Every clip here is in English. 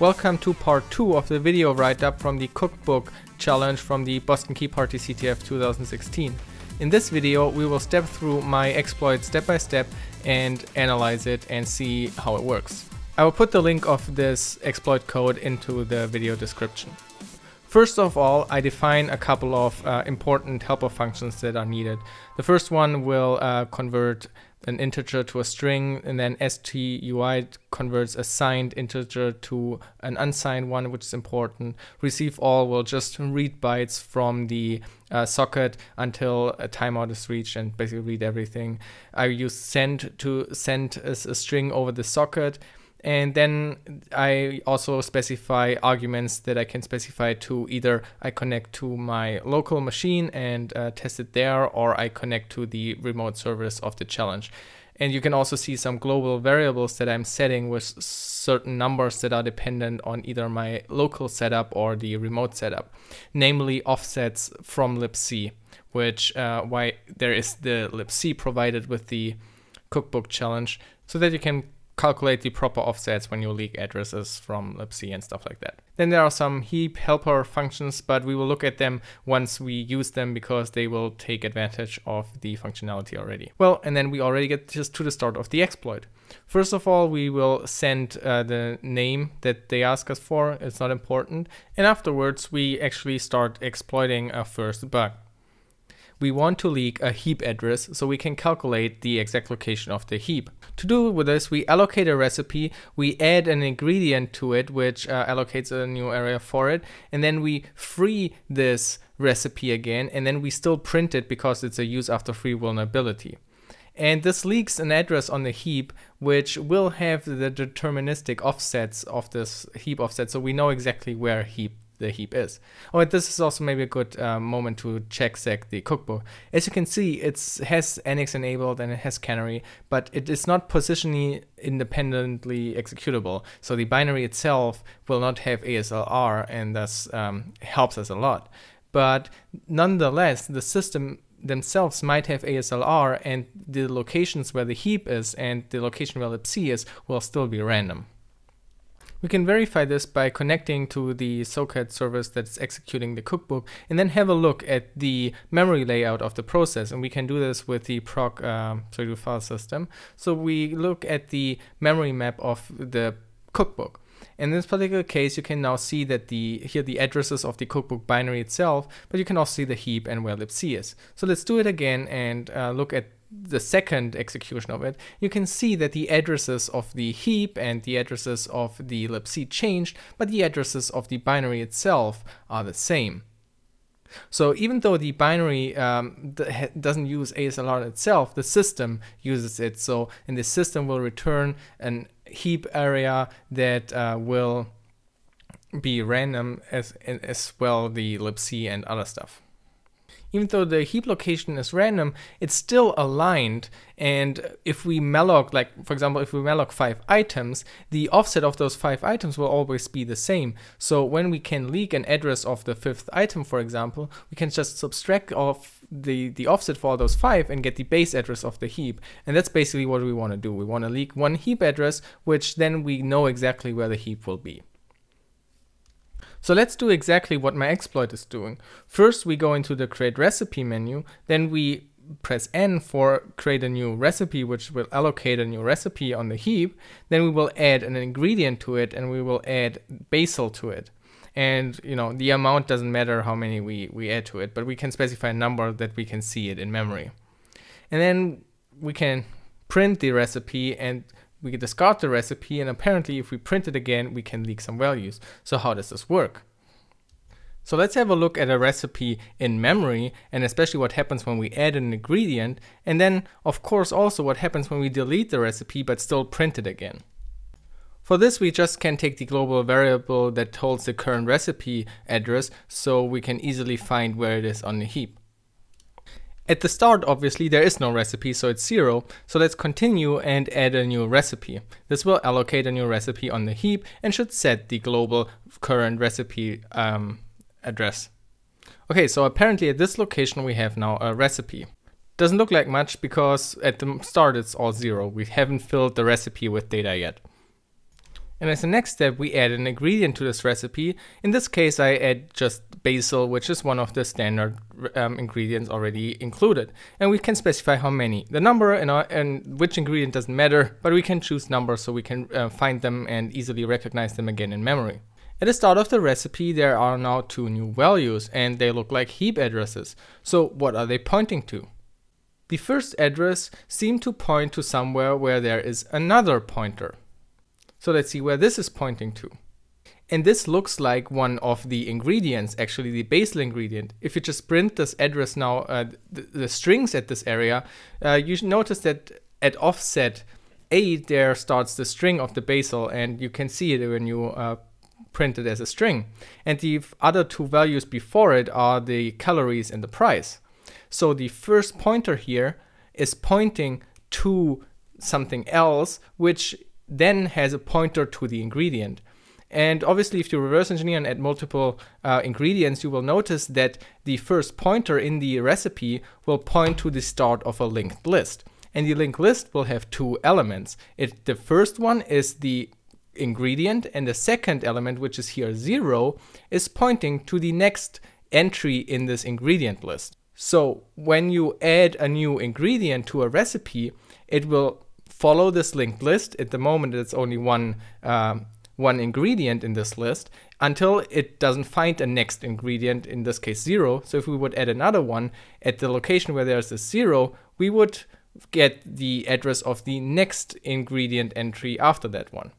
Welcome to part 2 of the video write-up from the cookbook challenge from the Boston Key Party CTF 2016. In this video we will step through my exploit step by step and analyze it and see how it works. I will put the link of this exploit code into the video description. First of all, I define a couple of uh, important helper functions that are needed. The first one will uh, convert an integer to a string and then stui converts a signed integer to an unsigned one which is important. Receive all will just read bytes from the uh, socket until a timeout is reached and basically read everything. I use send to send a, a string over the socket and then I also specify arguments that I can specify to either I connect to my local machine and uh, test it there, or I connect to the remote service of the challenge. And you can also see some global variables that I'm setting with certain numbers that are dependent on either my local setup or the remote setup, namely offsets from libc, which uh, why there is the libc provided with the cookbook challenge so that you can calculate the proper offsets when you leak addresses from libc and stuff like that. Then there are some heap helper functions, but we will look at them once we use them because they will take advantage of the functionality already. Well, and then we already get just to the start of the exploit. First of all, we will send uh, the name that they ask us for. It's not important. And afterwards, we actually start exploiting a first bug we want to leak a heap address so we can calculate the exact location of the heap. To do with this, we allocate a recipe, we add an ingredient to it which uh, allocates a new area for it, and then we free this recipe again, and then we still print it because it's a use after free vulnerability. And this leaks an address on the heap, which will have the deterministic offsets of this heap offset, so we know exactly where heap the heap is. Oh, this is also maybe a good uh, moment to check sec the cookbook. As you can see, it has NX enabled and it has canary, but it is not positionally independently executable. So the binary itself will not have ASLR and thus um, helps us a lot. But nonetheless, the system themselves might have ASLR and the locations where the heap is and the location where libc is will still be random. We can verify this by connecting to the socket service that's executing the cookbook and then have a look at the memory layout of the process. And we can do this with the proc uh, file system. So we look at the memory map of the cookbook. In this particular case, you can now see that the here the addresses of the cookbook binary itself, but you can also see the heap and where libc is. So let's do it again and uh, look at the second execution of it, you can see that the addresses of the heap and the addresses of the libc changed, but the addresses of the binary itself are the same. So even though the binary um, doesn't use ASLR itself, the system uses it. So in the system will return an heap area that uh, will be random as as well the libc and other stuff even though the heap location is random, it's still aligned. And if we malloc, like for example, if we malloc five items, the offset of those five items will always be the same. So when we can leak an address of the fifth item, for example, we can just subtract off the, the offset for all those five and get the base address of the heap. And that's basically what we want to do. We want to leak one heap address, which then we know exactly where the heap will be. So let's do exactly what my exploit is doing. First we go into the create recipe menu, then we press N for create a new recipe which will allocate a new recipe on the heap, then we will add an ingredient to it and we will add basil to it. And you know the amount doesn't matter how many we, we add to it, but we can specify a number that we can see it in memory. And then we can print the recipe and we can discard the recipe and apparently if we print it again, we can leak some values. So how does this work? So let's have a look at a recipe in memory and especially what happens when we add an ingredient and then of course also what happens when we delete the recipe but still print it again. For this we just can take the global variable that holds the current recipe address so we can easily find where it is on the heap. At the start, obviously, there is no recipe, so it's zero. So let's continue and add a new recipe. This will allocate a new recipe on the heap and should set the global current recipe um, address. Okay, so apparently at this location we have now a recipe. Doesn't look like much because at the start it's all zero. We haven't filled the recipe with data yet. And as a next step, we add an ingredient to this recipe. In this case, I add just basil, which is one of the standard um, ingredients already included. And we can specify how many. The number and, our, and which ingredient doesn't matter, but we can choose numbers so we can uh, find them and easily recognize them again in memory. At the start of the recipe, there are now two new values, and they look like heap addresses. So what are they pointing to? The first address seemed to point to somewhere where there is another pointer. So let's see where this is pointing to. And this looks like one of the ingredients, actually the basil ingredient. If you just print this address now, uh, the, the, strings at this area, uh, you should notice that at offset 8 there starts the string of the basil and you can see it when you uh, print it as a string. And the other two values before it are the calories and the price. So the first pointer here is pointing to something else, which then has a pointer to the ingredient. And obviously, if you reverse engineer and add multiple uh, ingredients, you will notice that the first pointer in the recipe will point to the start of a linked list. And the linked list will have two elements. It, the first one is the ingredient, and the second element, which is here zero, is pointing to the next entry in this ingredient list. So when you add a new ingredient to a recipe, it will follow this linked list. At the moment, it's only one, um, one ingredient in this list until it doesn't find a next ingredient, in this case zero. So if we would add another one at the location where there's a zero, we would get the address of the next ingredient entry after that one.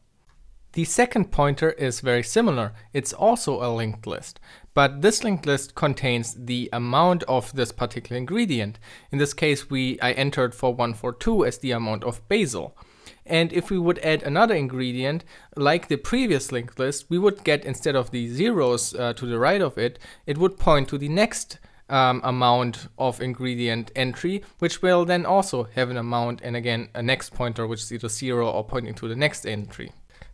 The second pointer is very similar. It's also a linked list, but this linked list contains the amount of this particular ingredient. In this case, we I entered for 142 as the amount of basil. And if we would add another ingredient, like the previous linked list, we would get instead of the zeros uh, to the right of it, it would point to the next um, amount of ingredient entry, which will then also have an amount and again a next pointer, which is either zero or pointing to the next entry.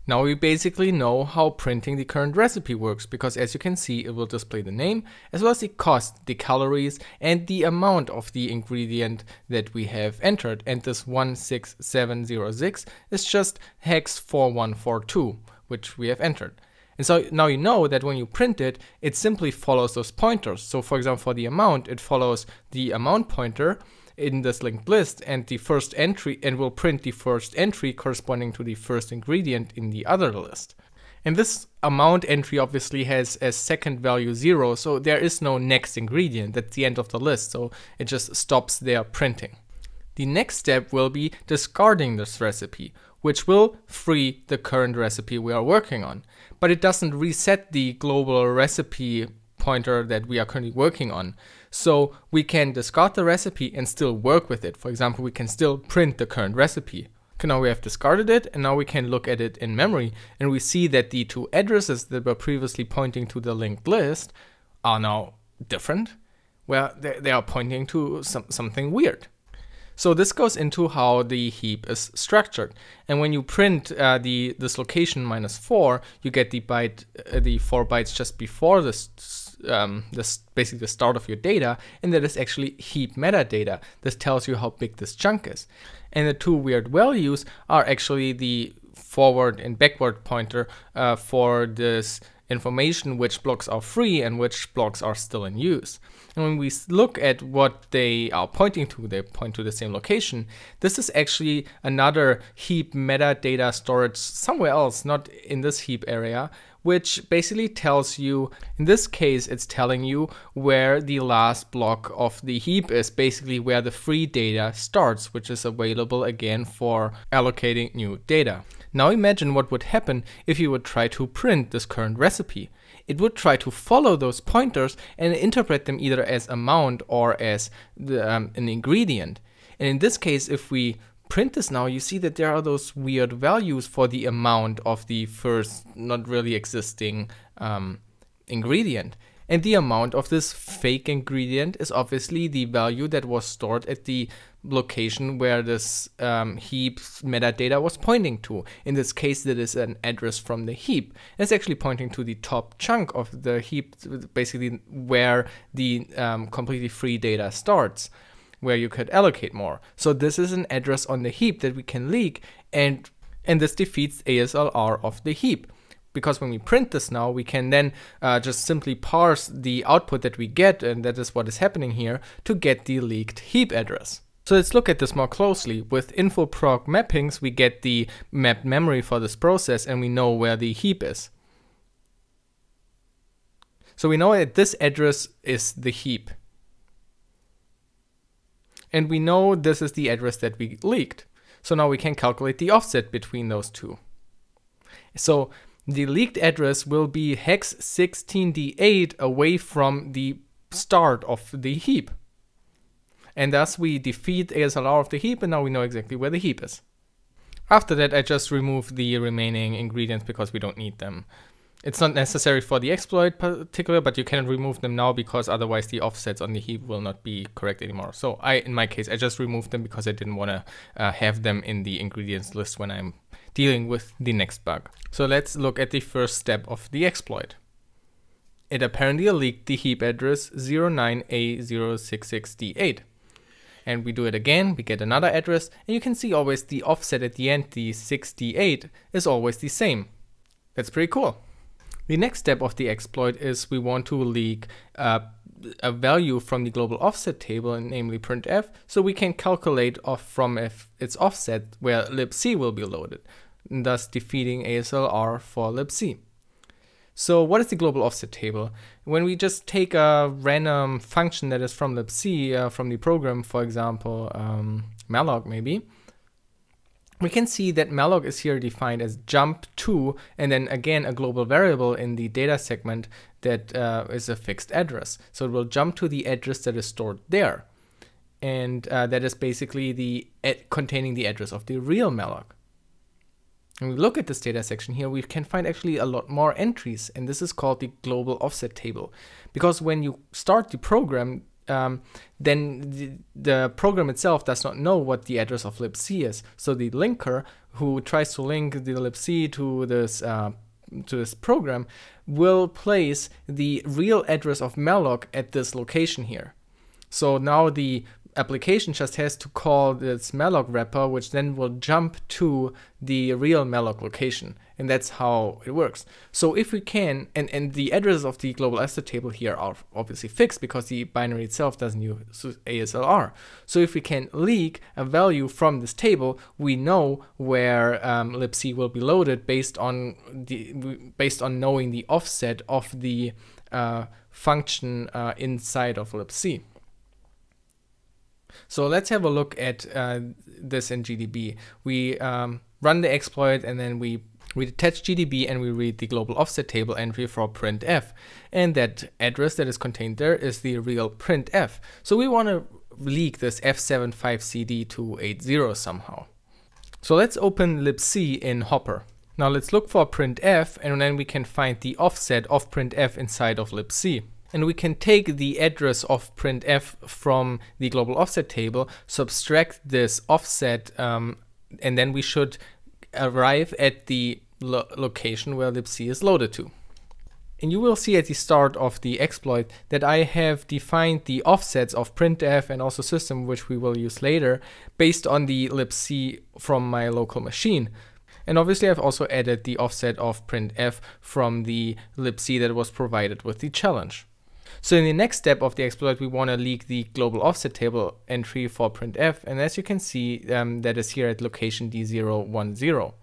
Now we basically know how printing the current recipe works because as you can see it will display the name as well as the cost, the calories and the amount of the ingredient that we have entered and this 16706 is just hex 4142 which we have entered. And so now you know that when you print it, it simply follows those pointers. So for example, for the amount, it follows the amount pointer in this linked list and the first entry and will print the first entry corresponding to the first ingredient in the other list. And this amount entry obviously has a second value zero, so there is no next ingredient at the end of the list, so it just stops there printing. The next step will be discarding this recipe, which will free the current recipe we are working on. But it doesn't reset the global recipe pointer that we are currently working on. So we can discard the recipe and still work with it. For example, we can still print the current recipe. Okay, now we have discarded it and now we can look at it in memory and we see that the two addresses that were previously pointing to the linked list are now different. Well, they, they are pointing to some, something weird. So this goes into how the heap is structured. And when you print uh, the this location minus four, you get the byte, uh, the four bytes just before this um, this basically the start of your data, and that is actually heap metadata. This tells you how big this chunk is. And the two weird values are actually the forward and backward pointer uh, for this information which blocks are free and which blocks are still in use. And when we look at what they are pointing to, they point to the same location. This is actually another heap metadata storage somewhere else, not in this heap area, which basically tells you, in this case, it's telling you where the last block of the heap is, basically where the free data starts, which is available again for allocating new data. Now imagine what would happen if you would try to print this current recipe. It would try to follow those pointers and interpret them either as amount or as the, um, an ingredient. And in this case, if we print this now, you see that there are those weird values for the amount of the first not really existing um, ingredient. And the amount of this fake ingredient is obviously the value that was stored at the location where this um, heap metadata was pointing to. In this case, that is an address from the heap. It's actually pointing to the top chunk of the heap, basically where the um, completely free data starts where you could allocate more. So this is an address on the heap that we can leak and and this defeats ASLR of the heap. Because when we print this now, we can then uh, just simply parse the output that we get, and that is what is happening here, to get the leaked heap address. So let's look at this more closely. With infoproc mappings, we get the mapped memory for this process and we know where the heap is. So we know that this address is the heap. And we know this is the address that we leaked. So now we can calculate the offset between those two. So the leaked address will be hex 16D8 away from the start of the heap. And thus we defeat ASLR of the heap and now we know exactly where the heap is. After that I just remove the remaining ingredients because we don't need them. It's not necessary for the exploit particular, but you can remove them now because otherwise the offsets on the heap will not be correct anymore. So I, in my case, I just removed them because I didn't want to uh, have them in the ingredients list when I'm dealing with the next bug. So let's look at the first step of the exploit. It apparently leaked the heap address 09A066D8 and we do it again, we get another address, and you can see always the offset at the end, the 68, is always the same. That's pretty cool. The next step of the exploit is we want to leak uh, a value from the global offset table, namely printf, so we can calculate off from if its offset where libc will be loaded, thus defeating ASLR for libc. So what is the global offset table? When we just take a random function that is from libc, uh, from the program, for example, um, malloc maybe, we can see that malloc is here defined as jump to, and then again a global variable in the data segment that uh, is a fixed address. So it will jump to the address that is stored there. And uh, that is basically the containing the address of the real malloc. When we look at this data section here, we can find actually a lot more entries, and this is called the global offset table. Because when you start the program, um, then the, the, program itself does not know what the address of libc is. So the linker who tries to link the libc to this uh, to this program will place the real address of malloc at this location here. So now the application just has to call this malloc wrapper, which then will jump to the real malloc location. And that's how it works. So if we can, and, and the addresses of the global offset table here are obviously fixed because the binary itself doesn't use ASLR. So if we can leak a value from this table, we know where um, libc will be loaded based on the based on knowing the offset of the uh, function uh, inside of libc. So let's have a look at uh, this in GDB. We um, run the exploit and then we we detach GDB and we read the global offset table entry for printf. And that address that is contained there is the real printf. So we want to leak this F75CD280 somehow. So let's open libc in Hopper. Now let's look for printf and then we can find the offset of printf inside of libc and we can take the address of printf from the global offset table, subtract this offset, um, and then we should arrive at the lo location where libc is loaded to. And you will see at the start of the exploit that I have defined the offsets of printf and also system, which we will use later, based on the libc from my local machine. And obviously I've also added the offset of printf from the libc that was provided with the challenge. So in the next step of the exploit, we want to leak the global offset table entry for printf. And as you can see, um, that is here at location D010.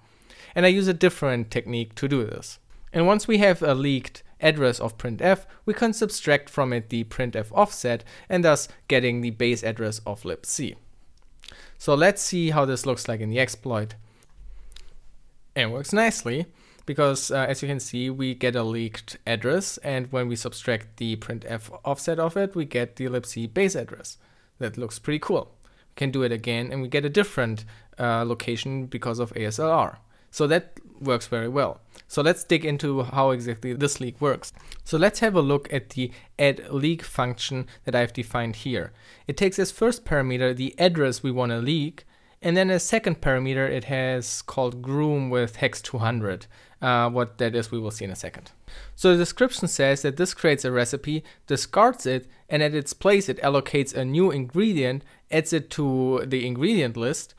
And I use a different technique to do this. And once we have a leaked address of printf, we can subtract from it the printf offset and thus getting the base address of libc. So let's see how this looks like in the exploit. And works nicely because uh, as you can see, we get a leaked address, and when we subtract the printf offset of it, we get the libc base address. That looks pretty cool. We can do it again, and we get a different uh, location because of ASLR. So that works very well. So let's dig into how exactly this leak works. So let's have a look at the add leak function that I've defined here. It takes as first parameter the address we want to leak, and then a second parameter it has called groom with hex 200. Uh, what that is we will see in a second. So the description says that this creates a recipe, discards it, and at its place it allocates a new ingredient, adds it to the ingredient list,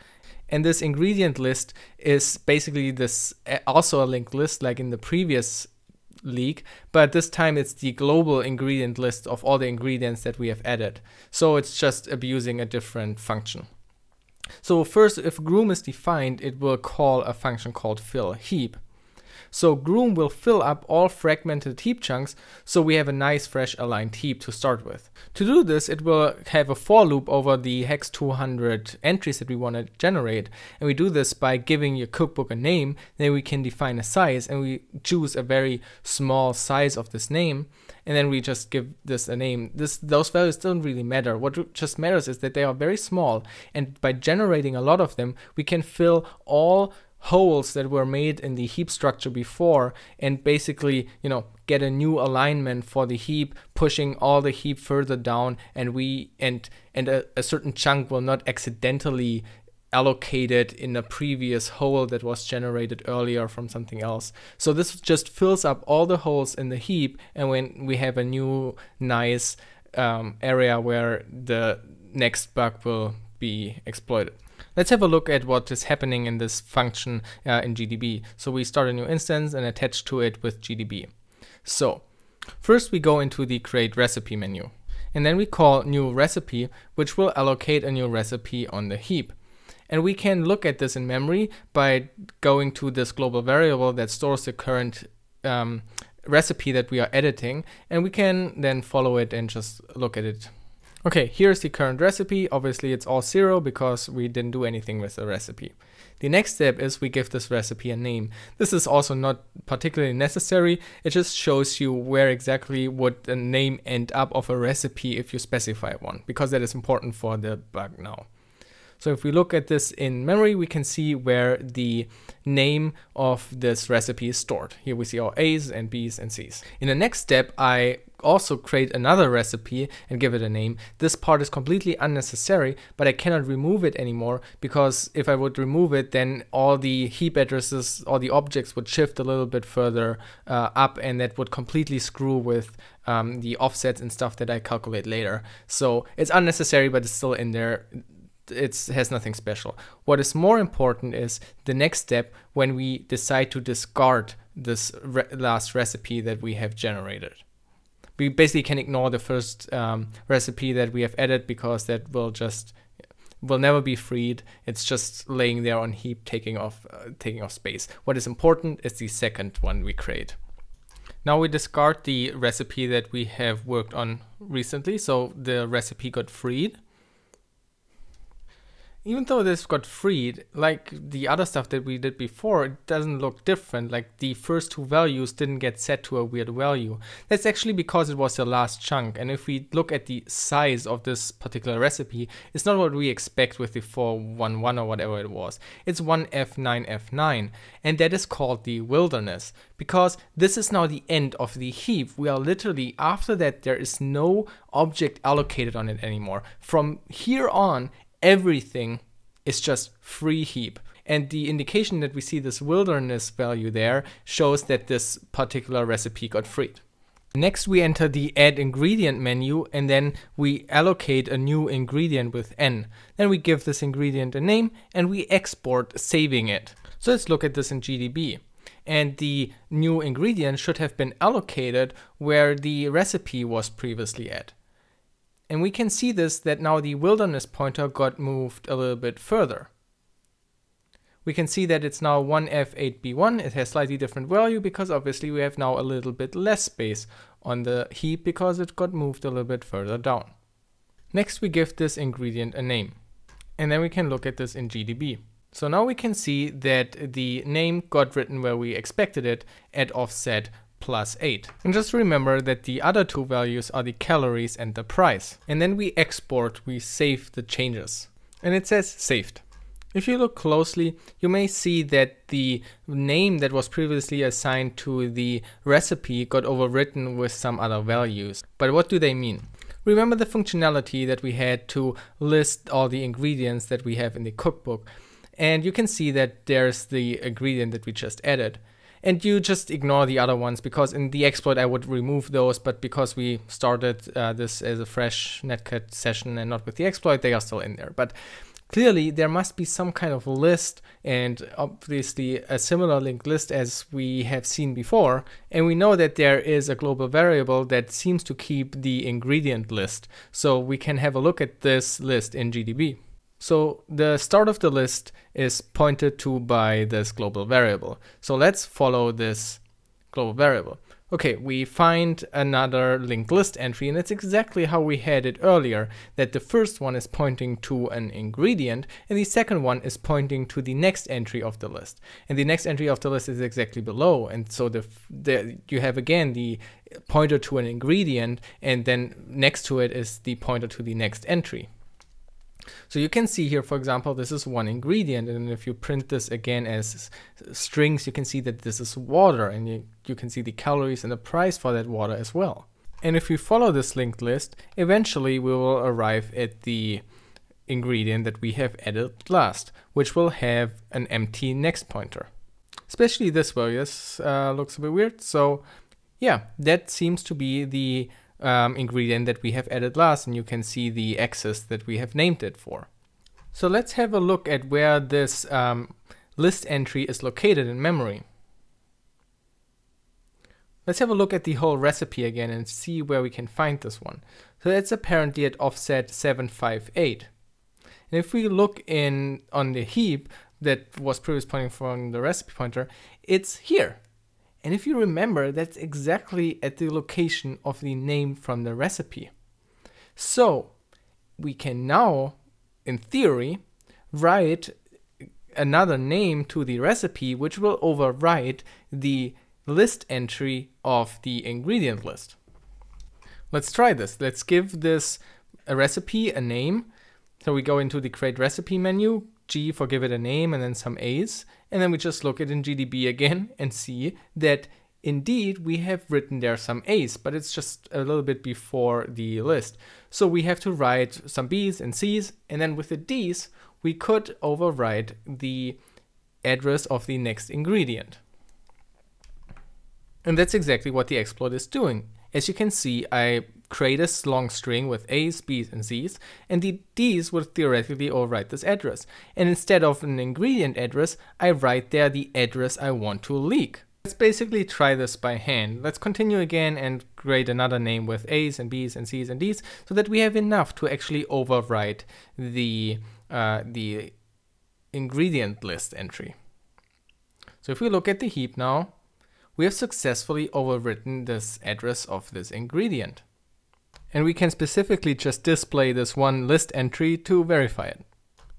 And this ingredient list is basically this eh, also a linked list like in the previous leak, but this time it's the global ingredient list of all the ingredients that we have added. So it's just abusing a different function. So first, if groom is defined, it will call a function called fill heap. So Groom will fill up all fragmented heap chunks so we have a nice fresh aligned heap to start with. To do this, it will have a for loop over the hex 200 entries that we want to generate. And we do this by giving your cookbook a name, then we can define a size and we choose a very small size of this name and then we just give this a name. This those values don't really matter. What just matters is that they are very small and by generating a lot of them, we can fill all holes that were made in the heap structure before and basically, you know, get a new alignment for the heap, pushing all the heap further down and we and and a, a certain chunk will not accidentally allocated in a previous hole that was generated earlier from something else. So this just fills up all the holes in the heap and when we have a new nice um, area where the next bug will be exploited. Let's have a look at what is happening in this function uh, in GDB. So we start a new instance and attach to it with GDB. So first we go into the create recipe menu and then we call new recipe which will allocate a new recipe on the heap. And we can look at this in memory by going to this global variable that stores the current um, recipe that we are editing and we can then follow it and just look at it Okay, here's the current recipe. Obviously it's all zero because we didn't do anything with the recipe. The next step is we give this recipe a name. This is also not particularly necessary. It just shows you where exactly would the name end up of a recipe if you specify one, because that is important for the bug now. So if we look at this in memory, we can see where the name of this recipe is stored. Here we see our A's and B's and C's. In the next step, I also create another recipe and give it a name. This part is completely unnecessary, but I cannot remove it anymore because if I would remove it, then all the heap addresses, all the objects would shift a little bit further uh, up and that would completely screw with um, the offsets and stuff that I calculate later. So it's unnecessary, but it's still in there it has nothing special. What is more important is the next step when we decide to discard this re last recipe that we have generated we basically can ignore the first um, recipe that we have added because that will just will never be freed. It's just laying there on heap, taking off uh, taking off space. What is important is the second one we create. Now we discard the recipe that we have worked on recently, so the recipe got freed even though this got freed, like the other stuff that we did before, it doesn't look different. Like the first two values didn't get set to a weird value. That's actually because it was the last chunk. And if we look at the size of this particular recipe, it's not what we expect with the 411 or whatever it was. It's 1F9F9. And that is called the wilderness because this is now the end of the heap. We are literally, after that, there is no object allocated on it anymore. From here on, everything is just free heap. And the indication that we see this wilderness value there shows that this particular recipe got freed. Next we enter the add ingredient menu and then we allocate a new ingredient with n. Then we give this ingredient a name and we export saving it. So let's look at this in GDB. And the new ingredient should have been allocated where the recipe was previously at. And we can see this that now the wilderness pointer got moved a little bit further. We can see that it's now 1F8B1. It has slightly different value because obviously we have now a little bit less space on the heap because it got moved a little bit further down. Next we give this ingredient a name. And then we can look at this in GDB. So now we can see that the name got written where we expected it at offset plus 8. And just remember that the other two values are the calories and the price. And then we export, we save the changes. And it says saved. If you look closely, you may see that the name that was previously assigned to the recipe got overwritten with some other values. But what do they mean? Remember the functionality that we had to list all the ingredients that we have in the cookbook. And you can see that there's the ingredient that we just added and you just ignore the other ones because in the exploit I would remove those, but because we started uh, this as a fresh netcat session and not with the exploit, they are still in there. But Clearly, there must be some kind of list and obviously a similar linked list as we have seen before. And we know that there is a global variable that seems to keep the ingredient list. So we can have a look at this list in GDB. So the start of the list is pointed to by this global variable. So let's follow this global variable. Okay, we find another linked list entry and it's exactly how we had it earlier, that the first one is pointing to an ingredient and the second one is pointing to the next entry of the list. And the next entry of the list is exactly below and so the, the you have again the pointer to an ingredient and then next to it is the pointer to the next entry. So you can see here, for example, this is one ingredient. And if you print this again as strings, you can see that this is water and you, you can see the calories and the price for that water as well. And if we follow this linked list, eventually we will arrive at the ingredient that we have added last, which will have an empty next pointer. Especially this value, this uh, looks a bit weird. So yeah, that seems to be the um, ingredient that we have added last and you can see the axis that we have named it for. So let's have a look at where this um, list entry is located in memory. Let's have a look at the whole recipe again and see where we can find this one. So it's apparently at offset 758. And if we look in on the heap that was previously pointing from the recipe pointer, it's here. And if you remember, that's exactly at the location of the name from the recipe. So we can now, in theory, write another name to the recipe, which will overwrite the list entry of the ingredient list. Let's try this. Let's give this a recipe a name. So we go into the create recipe menu, G for give it a name and then some A's. And then we just look it in GDB again and see that indeed we have written there some A's, but it's just a little bit before the list. So we have to write some B's and C's. And then with the D's, we could overwrite the address of the next ingredient. And that's exactly what the exploit is doing. As you can see, I create a long string with A's, B's, and C's, and the D's would theoretically overwrite this address. And instead of an ingredient address, I write there the address I want to leak. Let's basically try this by hand. Let's continue again and create another name with A's and B's and C's and D's so that we have enough to actually overwrite the, uh, the ingredient list entry. So if we look at the heap now, we have successfully overwritten this address of this ingredient and we can specifically just display this one list entry to verify it.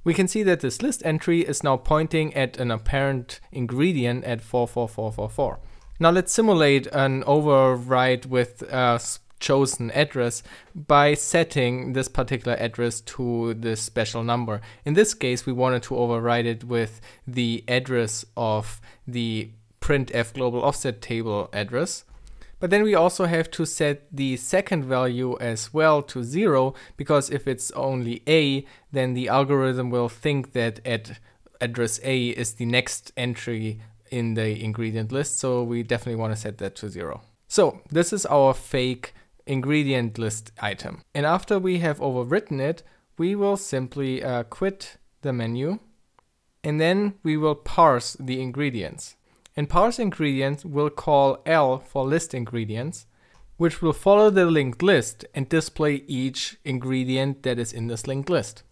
We can see that this list entry is now pointing at an apparent ingredient at 44444. Now let's simulate an override with a chosen address by setting this particular address to this special number. In this case, we wanted to override it with the address of the printf global offset table address. But then we also have to set the second value as well to zero, because if it's only A, then the algorithm will think that at address A is the next entry in the ingredient list. So we definitely want to set that to zero. So this is our fake ingredient list item. And after we have overwritten it, we will simply uh, quit the menu and then we will parse the ingredients. And parse ingredients we'll call L for list ingredients, which will follow the linked list and display each ingredient that is in this linked list.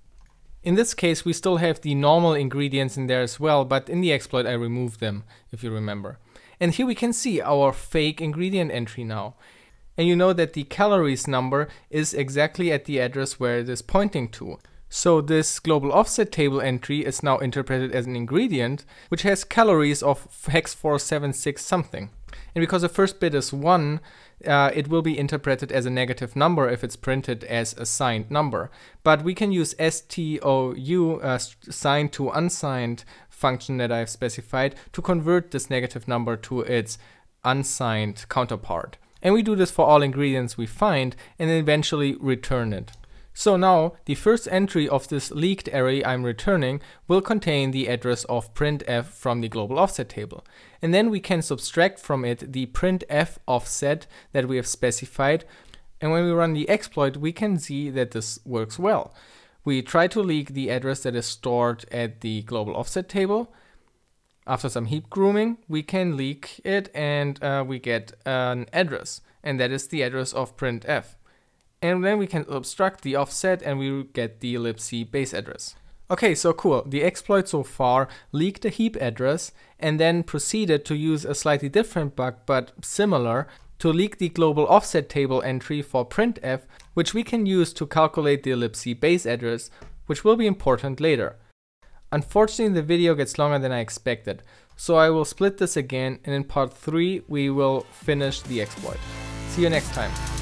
In this case, we still have the normal ingredients in there as well, but in the exploit I removed them, if you remember. And here we can see our fake ingredient entry now. And you know that the calories number is exactly at the address where it is pointing to. So this global offset table entry is now interpreted as an ingredient, which has calories of hex 476 something. And because the first bit is 1, uh, it will be interpreted as a negative number if it's printed as a signed number. But we can use STOU, uh, signed to unsigned function that I've specified, to convert this negative number to its unsigned counterpart. And we do this for all ingredients we find and eventually return it. So now the first entry of this leaked array I'm returning will contain the address of printf from the global offset table. And then we can subtract from it the printf offset that we have specified. And when we run the exploit, we can see that this works well. We try to leak the address that is stored at the global offset table. After some heap grooming, we can leak it and uh, we get an address, and that is the address of printf. And then we can obstruct the offset and we get the libc base address. Okay, so cool. The exploit so far leaked the heap address and then proceeded to use a slightly different bug, but similar, to leak the global offset table entry for printf, which we can use to calculate the libc base address, which will be important later. Unfortunately, the video gets longer than I expected, so I will split this again and in part 3 we will finish the exploit. See you next time.